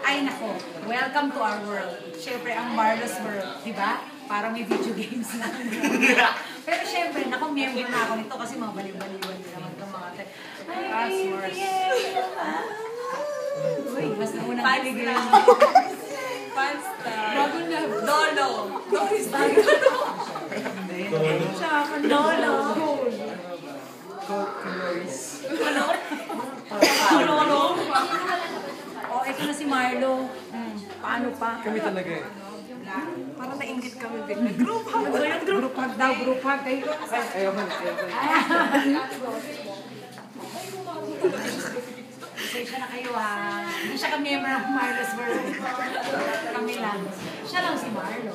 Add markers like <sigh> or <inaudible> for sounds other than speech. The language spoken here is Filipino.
Ay nako, welcome to our world. Siyempre, ang Marlos world, di ba? Parang may video games na. <laughs> Pero siyempre, naku-member na ako nito kasi mga baliw-baliwan din naman itong mga te. Ay, Passwords. Uy, mas naunang Five kiligin. Five star. Bago na. Dolo. Doris Lolo. Ito na si Marlo. Hmm, paano pa? Kami talaga eh. Parang nainggit kami bigla. Group hug. Ba yung group hug daw? Group hug. Ay, Ay, ayaw man, ayaw man. Pasensya na kayo ha. Hindi siya ka-member ng Marlo's World. Kami lang. Siya lang si Marlo.